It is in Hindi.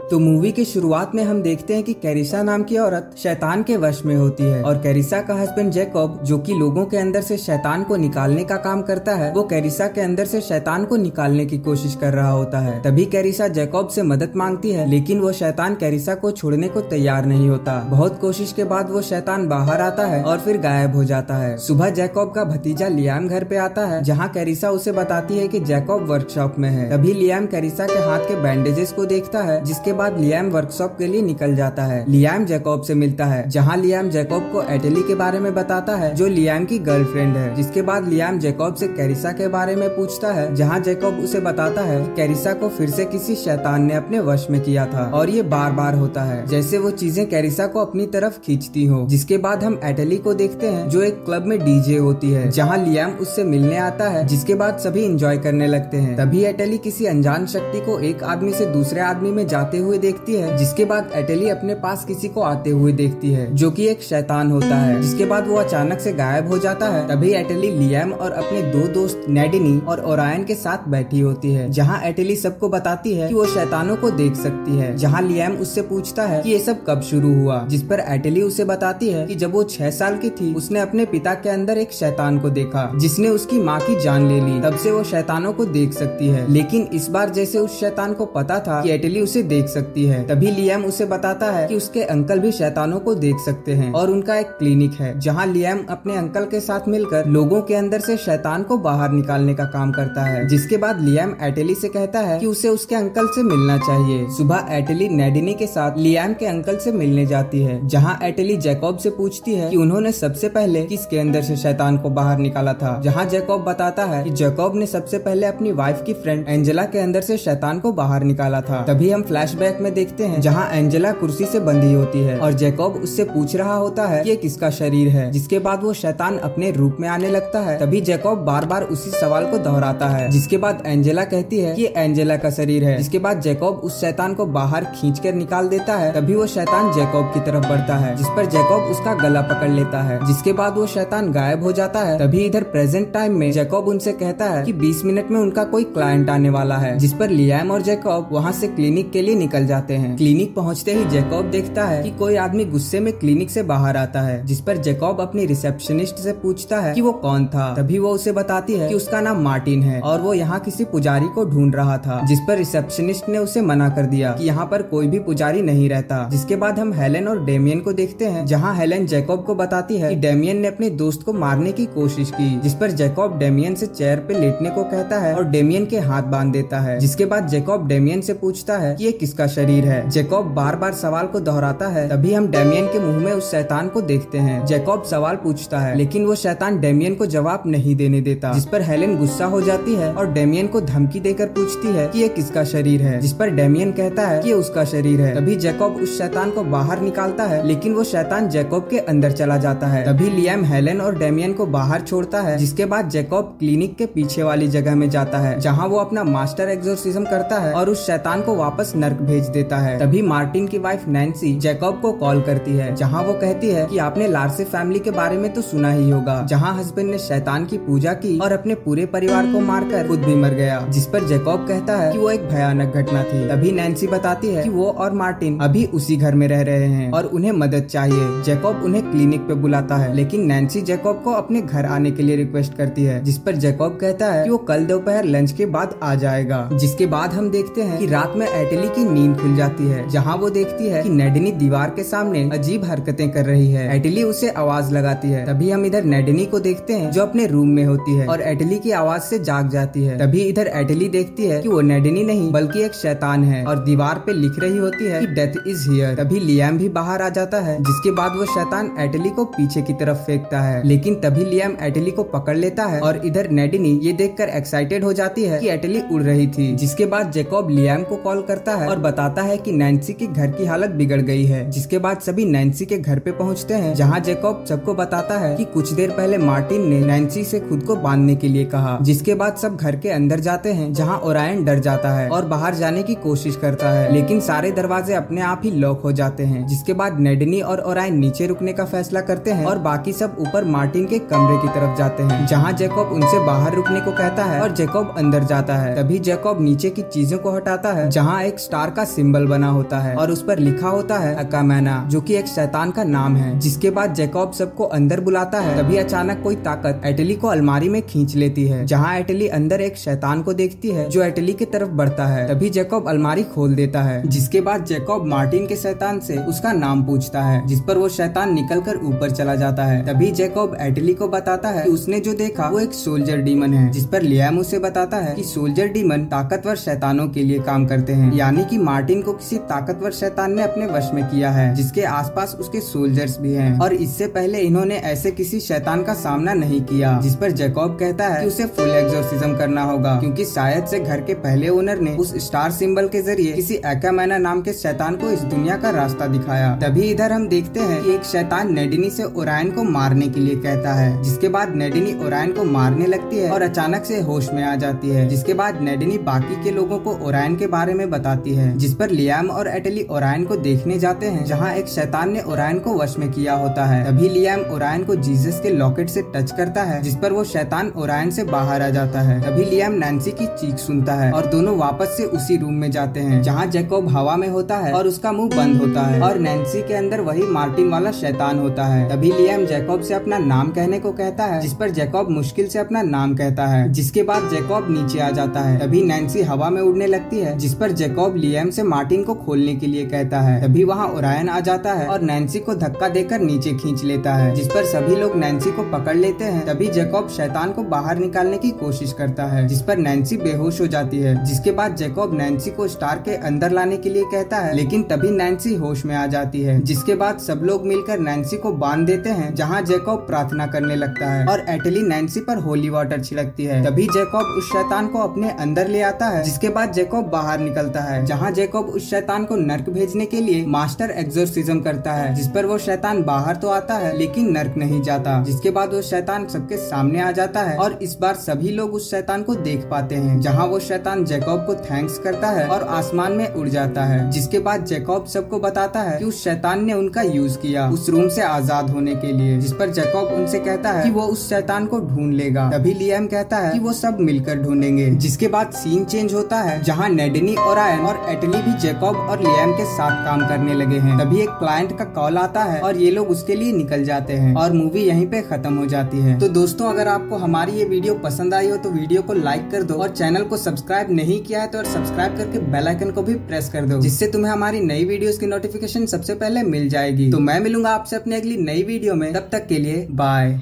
तो मूवी की शुरुआत में हम देखते हैं कि कैरिसा नाम की औरत शैतान के वश में होती है और कैरिसा का हस्बैंड जैकब, जो कि लोगों के अंदर से शैतान को निकालने का काम करता है, वो कैरिसा के अंदर से शैतान को निकालने की कोशिश कर रहा होता है। तभी कैरिसा जैकब से मदद मांगती है, लेकिन वो शैतान कैरिसा को छोड़ने को तैयार नहीं होता। बहुत कोशिश के बाद वो शैतान बाहर आता है और फिर गायब हो जाता है। सुबह जैकब का भतीजा लियाम घर पे आता है, जहाँ कैरिसा उसे बताती है की जैकब वर्कशॉप में है। तभी लियाम कैरिसा के हाथ के बैंडेजेस को देखता है, जिसके बाद लियाम वर्कशॉप के लिए निकल जाता है। लियाम जैकब से मिलता है, जहाँ लियाम जैकब को एटली के बारे में बताता है, जो लियाम की गर्लफ्रेंड है। जिसके बाद लियाम जैकब से कैरिसा के बारे में पूछता है, जहाँ जैकब उसे बताता है कैरिसा को फिर से किसी शैतान ने अपने वश में किया था, और ये बार बार होता है, जैसे वो चीज़ें कैरिसा को अपनी तरफ़ खींचती हो। जिसके बाद हम एटली को देखते हैं, जो एक क्लब में डीजे होती है, जहाँ लियाम उससे मिलने आता है, जिसके बाद सभी इंजॉय करने लगते हैं। तभी एटली किसी अनजान शक्ति को एक आदमी से दूसरे आदमी में जाते हुए देखती है, जिसके बाद एटेली अपने पास किसी को आते हुए देखती है, जो कि एक शैतान होता है। जिसके बाद वो अचानक से गायब हो जाता है, तभी एटेली लियाम और अपने दो दोस्त नेडिनी और ओरायन के साथ बैठी होती है, जहाँ एटेली सबको बताती है की वो शैतानों को देख सकती है, जहाँ लियाम उससे पूछता है की ये सब कब शुरू हुआ, जिस पर एटेली उसे बताती है की जब वो छह साल की थी, उसने अपने पिता के अंदर एक शैतान को देखा, जिसने उसकी माँ की जान ले ली, तब से वो शैतानों को देख सकती है। लेकिन इस बार जैसे उस शैतान को पता था कि एटेली उसे देख सकती है। तभी लियाम उसे बताता है कि उसके अंकल भी शैतानों को देख सकते हैं और उनका एक क्लिनिक है, जहाँ लियाम अपने अंकल के साथ मिलकर लोगों के अंदर से शैतान को बाहर निकालने का काम करता है, जिसके बाद लियाम एटेली से कहता है कि उसे उसके अंकल से मिलना चाहिए। सुबह एटेली नेडिनी के साथ लियाम के अंकल से मिलने जाती है, जहाँ एटेली जैकब से पूछती है कि उन्होंने सबसे पहले किसके अंदर से शैतान को बाहर निकाला था, जहाँ जैकब बताता है कि जैकब ने सबसे पहले अपनी वाइफ की फ्रेंड एंजेला के अंदर से शैतान को बाहर निकाला था। तभी हम फ्लैशबैक में देखते हैं, जहाँ एंजेला कुर्सी से बंधी होती है और जैकब उससे पूछ रहा होता है ये किसका शरीर है, जिसके बाद वो शैतान अपने रूप में आने लगता है। तभी जैकब बार बार उसी सवाल को दोहराता है, जिसके बाद एंजेला कहती है कि एंजेला का शरीर है, जिसके बाद जैकब उस शैतान को बाहर खींच कर निकाल देता है। तभी वो शैतान जैकब की तरफ़ बढ़ता है, जिस पर जैकब उसका गला पकड़ लेता है, जिसके बाद वो शैतान गायब हो जाता है। तभी इधर प्रेजेंट टाइम में जैकब उनसे कहता है कि 20 मिनट में उनका कोई क्लाइंट आने वाला है, जिस पर लियाम और जैकब वहाँ से क्लिनिक के लिए निकल जाते हैं। क्लिनिक पहुँचते ही जैकब देखता है कि कोई आदमी गुस्से में क्लिनिक से बाहर आता है, जिस पर जैकब अपनी रिसेप्शनिस्ट से पूछता है कि वो कौन था। तभी वो उसे बताती है कि उसका नाम मार्टिन है और वो यहाँ किसी पुजारी को ढूंढ रहा था, जिस पर रिसेप्शनिस्ट ने उसे मना कर दिया कि यहाँ पर कोई भी पुजारी नहीं रहता। जिसके बाद हम हेलेन और डेमियन को देखते हैं, जहाँ हेलेन जैकब को बताती है कि डेमियन ने अपने दोस्त को मारने की कोशिश की, जिस पर जैकब डेमियन से चेयर पे लेटने को कहता है और डेमियन के हाथ बाँध देता है। जिसके बाद जैकब डेमियन से पूछता है कि ये किसका शरीर है? जेकॉब बार बार सवाल को दोहराता है, तभी हम डेमियन के मुँह में उस शैतान को देखते हैं। जेकॉब सवाल पूछता है, लेकिन वो शैतान डेमियन को जवाब नहीं देने देता, जिस पर हेलेन गुस्सा हो जाती है और डेमियन को धमकी देकर पूछती है कि ये किसका शरीर है, जिस पर डेमियन कहता है कि ये उसका शरीर है। तभी जेकॉब उस शैतान को बाहर निकालता है, लेकिन वो शैतान जेकॉब के अंदर चला जाता है। तभी लियाम, हेलेन और डेमियन को बाहर छोड़ता है, जिसके बाद जेकॉब क्लिनिक के पीछे वाली जगह में जाता है, जहाँ वो अपना मास्टर एक्सोरसिज्म करता है और उस शैतान को वापस नर्क भेज देता है। तभी मार्टिन की वाइफ नैन्सी जैकब को कॉल करती है, जहाँ वो कहती है की आपने लार्से फैमिली के बारे में तो सुना ही होगा, जहाँ हस्बैंड ने शैतान की पूजा की और अपने पूरे परिवार को मारकर खुद भी मर गया, जिस पर जैकब कहता है कि वो एक भयानक घटना थी। तभी नैन्सी बताती है कि वो और मार्टिन अभी उसी घर में रह रहे हैं और उन्हें मदद चाहिए। जैकब उन्हें क्लिनिक पे बुलाता है, लेकिन नैन्सी जैकब को अपने घर आने के लिए रिक्वेस्ट करती है, जिस पर जैकब कहता है कि वो कल दोपहर लंच के बाद आ जाएगा, जिसके बाद हम देखते हैं कि रात में एटली की नींद खुल जाती है, जहाँ वो देखती है कि नेडनी दीवार के सामने अजीब हरकतें कर रही है। एटली उसे आवाज़ लगाती है। तभी हम इधर नेडनी को देखते हैं, जो अपने रूम में होती है, और एटली की आवाज़ से जाग जाती है। तभी इधर एटली देखती है कि वो नेडनी नहीं, बल्कि एक शैतान है, और दीवार पे लिख रही होती है कि डेथ इज़ हियर तभी लियाम भी बाहर आ जाता है, जिसके बाद वो शैतान एटली को पीछे की तरफ़ फेंकता है। लेकिन तभी लियाम एटली को पकड़ लेता है, और इधर नेडिनी ये देखकर एक्साइटेड हो जाती है कि एटली उड़ रही थी, जिसके बाद जेकॉब लियाम को कॉल करता है, और बताता है कि नैन्सी की घर की हालत बिगड़ गई है, जिसके बाद सभी नैन्सी के घर पे पहुँचते हैं, जहाँ जेकॉब सबको बताता है कि कुछ देर पहले मार्टिन ने नैन्सी से खुद को बांधने के लिए कहा, जिसके बाद सब घर के अंदर जाते हैं, जहाँ ओरायन डर जाता है और बाहर जाने की कोशिश करता है, लेकिन सारे दरवाजे अपने आप ही लॉक हो जाते हैं, जिसके बाद नेडनी और ओरायन नीचे रुकने का फैसला करते हैं और बाकी सब ऊपर मार्टिन के कमरे की तरफ़ जाते हैं, जहाँ जेकॉब उनसे बाहर रुकने को कहता है और जेकॉब अंदर जाता है, तभी जेकॉब नीचे की चीज़ों को हटाता है, जहाँ एक स्टार स्टार का सिंबल बना होता है और उस पर लिखा होता है अकामैना, जो कि एक शैतान का नाम है, जिसके बाद जैकॉब सबको अंदर बुलाता है। तभी अचानक कोई ताकत एटली को अलमारी में खींच लेती है, जहाँ एटली अंदर एक शैतान को देखती है, जो एटली की तरफ़ बढ़ता है। तभी जैकॉब अलमारी खोल देता है, जिसके बाद जैकॉब मार्टिन के शैतान से उसका नाम पूछता है, जिस पर वो शैतान निकल कर ऊपर चला जाता है। तभी जैकॉब एटली को बताता है कि उसने जो देखा, वो एक सोल्जर डीमन है, जिस पर लियाम उसे बताता है कि सोल्जर डीमन ताकतवर शैतानों के लिए काम करते हैं, यानी कि मार्टिन को किसी ताकतवर शैतान ने अपने वश में किया है, जिसके आसपास उसके सोल्जर्स भी हैं। और इससे पहले इन्होंने ऐसे किसी शैतान का सामना नहीं किया, जिस पर जैकॉब कहता है कि उसे फुल एग्जोसिज्म करना होगा, क्योंकि शायद से घर के पहले ओनर ने उस स्टार सिंबल के ज़रिए किसी एकामैना नाम के शैतान को इस दुनिया का रास्ता दिखाया। तभी इधर हम देखते हैं कि एक शैतान नेडिनी से ओरायन को मारने के लिए कहता है, जिसके बाद नेडिनी ओरायन को मारने लगती है और अचानक से होश में आ जाती है, जिसके बाद नेडिनी बाकी के लोगों को ओरायन के बारे में बताती है। जिस पर लियाम और एटली ओरायन को देखने जाते हैं, जहाँ एक शैतान ने ओरायन को वश में किया होता है। तभी लियाम ओरायन को जीसस के लॉकेट से टच करता है, जिस पर वो शैतान ओरायन से बाहर आ जाता है। तभी लियाम नैन्सी की चीख सुनता है और दोनों वापस से उसी रूम में जाते हैं, जहाँ जैकोब हवा में होता है और उसका मुँह बंद होता है और नैन्सी के अंदर वही मार्टिन वाला शैतान होता है। तभी लियाम जैकोब से अपना नाम कहने को कहता है, जिस पर जैकोब मुश्किल से अपना नाम कहता है, जिसके बाद जैकोब नीचे आ जाता है। तभी नैन्सी हवा में उड़ने लगती है, जिस पर जैकोब लियाम से मार्टिन को खोलने के लिए कहता है। तभी वहाँ ओरायन आ जाता है और नैन्सी को धक्का देकर नीचे खींच लेता है, जिस पर सभी लोग नैन्सी को पकड़ लेते हैं। तभी जैकोब शैतान को बाहर निकालने की कोशिश करता है, जिस पर नैन्सी बेहोश हो जाती है, जिसके बाद जैकोब नैन्सी को स्टार के अंदर लाने के लिए कहता है। लेकिन तभी नैन्सी होश में आ जाती है, जिसके बाद सब लोग मिलकर नैन्सी को बाँध देते हैं, जहाँ जैकोब प्रार्थना करने लगता है और एटली नैन्सी पर होली वाटर छिड़कती है। तभी जैकोब उस शैतान को अपने अंदर ले आता है, जिसके बाद जैकोब बाहर निकलता है जहाँ जैकोब उस शैतान को नर्क भेजने के लिए मास्टर एक्सोर्सिज्म करता है, जिस पर वो शैतान बाहर तो आता है, लेकिन नर्क नहीं जाता, जिसके बाद वो शैतान सबके सामने आ जाता है और इस बार सभी लोग उस शैतान को देख पाते हैं, जहाँ वो शैतान जैकोब को थैंक्स करता है और आसमान में उड़ जाता है, जिसके बाद जैकोब सबको बताता है कि उस शैतान ने उनका यूज़ किया उस रूम से आज़ाद होने के लिए, जिस पर जैकोब उनसे कहता है कि वो उस शैतान को ढूंढ लेगा। तभी लियम कहता है कि वो सब मिलकर ढूंढेंगे, जिसके बाद सीन चेंज होता है, जहाँ नेडनी और आयन और एटली भी जेकॉब और लियाम के साथ काम करने लगे हैं। तभी एक क्लाइंट का कॉल आता है और ये लोग उसके लिए निकल जाते हैं और मूवी यहीं पे खत्म हो जाती है। तो दोस्तों, अगर आपको हमारी ये वीडियो पसंद आई हो तो वीडियो को लाइक कर दो और चैनल को सब्सक्राइब नहीं किया है तो सब्सक्राइब करके बेल आइकन को भी प्रेस कर दो, जिससे तुम्हें हमारी नई वीडियोस की नोटिफिकेशन सबसे पहले मिल जाएगी। तो मैं मिलूँगा आपसे अपनी अगली नई वीडियो में। तब तक के लिए बाय